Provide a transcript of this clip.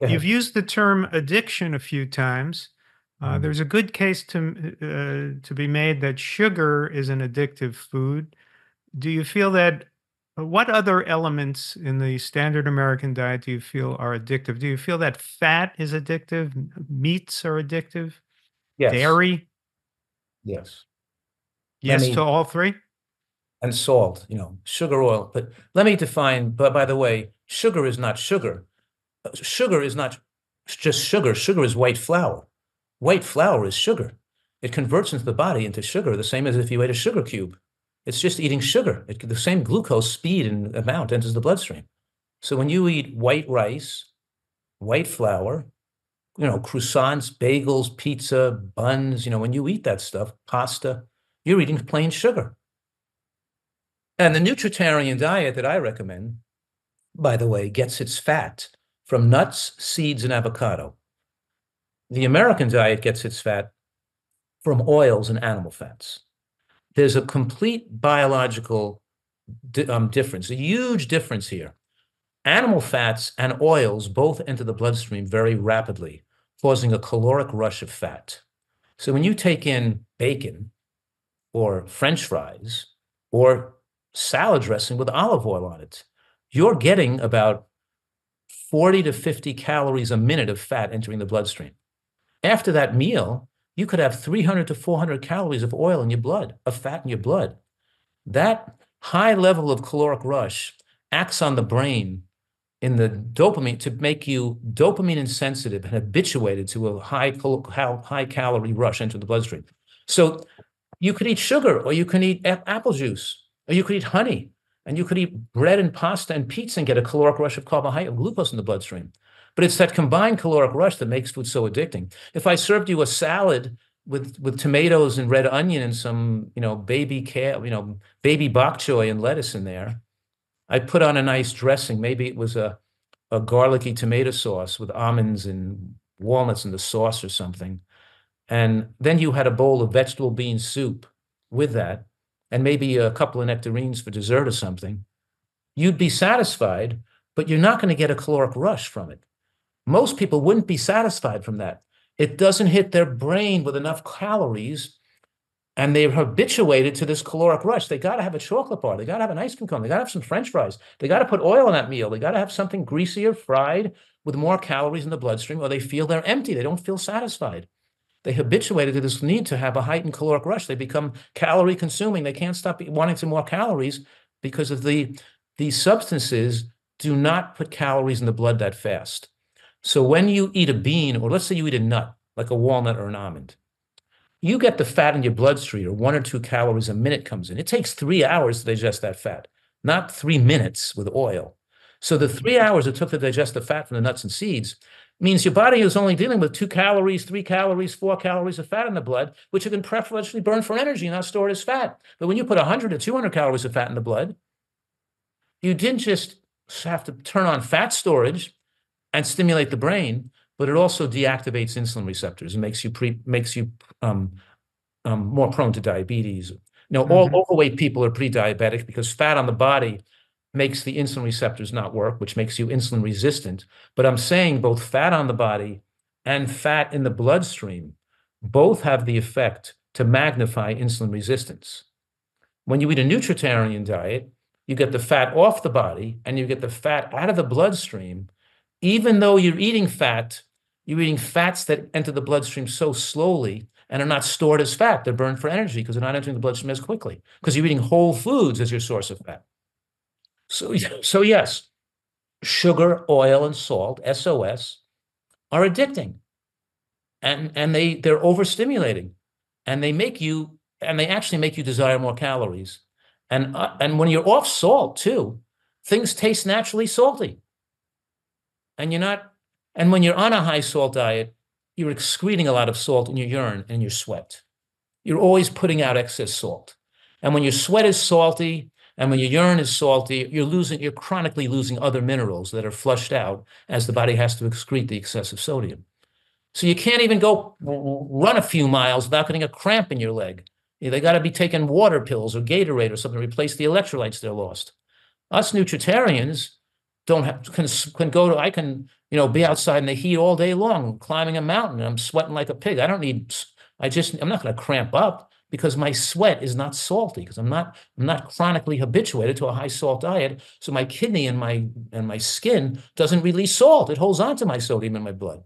You've used the term addiction a few times. Uh, Mhm. there's a good case to uh, to be made that sugar is an addictive food. Do you feel that uh, what other elements in the standard American diet do you feel are addictive? Do you feel that fat is addictive? Meats are addictive? Yes. Dairy? Yes. Yes me- to all three? And salt, you know, sugar, oil. But let me define, but by the way, sugar is not sugar. Sugar is not just sugar. Sugar is white flour. White flour is sugar. It converts into the body into sugar, the same as if you ate a sugar cube. It's just eating sugar. It, the same glucose speed and amount enters the bloodstream. So when you eat white rice, white flour, you know, croissants, bagels, pizza, buns, you know, when you eat that stuff, pasta, you're eating plain sugar. And the nutritarian diet that I recommend, by the way, gets its fat from nuts, seeds, and avocado. The American diet gets its fat from oils and animal fats. There's a complete biological um, difference, a huge difference here. Animal fats and oils both enter the bloodstream very rapidly, causing a caloric rush of fat. So when you take in bacon or French fries or salad dressing with olive oil on it, you're getting about 40 to 50 calories a minute of fat entering the bloodstream. After that meal, you could have 300 to 400 calories of oil in your blood, of fat in your blood. That high level of caloric rush acts on the brain in the dopamine to make you dopamine insensitive and habituated to a high cal- high calorie rush into the bloodstream. So you could eat sugar, or you can eat a- apple juice, or you could eat honey, and you could eat bread and pasta and pizza and get a caloric rush of carbohydrate, of glucose in the bloodstream. But it's that combined caloric rush that makes food so addicting. If I served you a salad with with tomatoes and red onion and some, you know, baby kale, you know, baby bok choy and lettuce in there, I put on a nice dressing. Maybe it was a a garlicky tomato sauce with almonds and walnuts in the sauce or something. And then you had a bowl of vegetable bean soup with that, and maybe a couple of nectarines for dessert or something. You'd be satisfied, but you're not going to get a caloric rush from it. Most people wouldn't be satisfied from that. It doesn't hit their brain with enough calories, and they're habituated to this caloric rush. They got to have a chocolate bar. They got to have an ice cream cone. They got to have some French fries. They got to put oil on that meal. They got to have something greasier, fried, with more calories in the bloodstream, or they feel they're empty. They don't feel satisfied. They habituated to this need to have a heightened caloric rush. They become calorie consuming. They can't stop wanting some more calories because of the these substances do not put calories in the blood that fast. So when you eat a bean, or let's say you eat a nut, like a walnut or an almond, you get the fat in your bloodstream, or one or two calories a minute comes in. It takes three hours to digest that fat, not three minutes with oil. So the three hours it took to digest the fat from the nuts and seeds means your body is only dealing with two calories, three calories, four calories of fat in the blood, which you can preferentially burn for energy, not stored as fat. But when you put 100 to 200 calories of fat in the blood, you didn't just have to turn on fat storage and stimulate the brain, but it also deactivates insulin receptors and makes you pre makes you um, um, more prone to diabetes. You know, all overweight people are pre-diabetic because fat on the body makes the insulin receptors not work, which makes you insulin resistant. But I'm saying both fat on the body and fat in the bloodstream both have the effect to magnify insulin resistance. When you eat a nutritarian diet, you get the fat off the body and you get the fat out of the bloodstream. Even though you're eating fat, you're eating fats that enter the bloodstream so slowly and are not stored as fat. They're burned for energy because they're not entering the bloodstream as quickly because you're eating whole foods as your source of fat. So, so yes, sugar, oil, and salt, SOS, are addicting. And and they they're overstimulating. And they make you and they actually make you desire more calories. And uh, and when you're off salt too, things taste naturally salty. And you're not and when you're on a high salt diet, you're excreting a lot of salt in your urine and your sweat. You're always putting out excess salt. And when your sweat is salty, and when your urine is salty, you're losing, you're chronically losing other minerals that are flushed out as the body has to excrete the excessive sodium. So you can't even go run a few miles without getting a cramp in your leg. They got to be taking water pills or Gatorade or something to replace the electrolytes they're lost. Us nutritarians, don't have, can, can go to, I can, you know, be outside in the heat all day long, climbing a mountain, and I'm sweating like a pig. I don't need, I just, I'm not gonna cramp up because my sweat is not salty, because I'm not, I'm not chronically habituated to a high salt diet. So my kidney and my, and my skin doesn't release salt. It holds on to my sodium in my blood.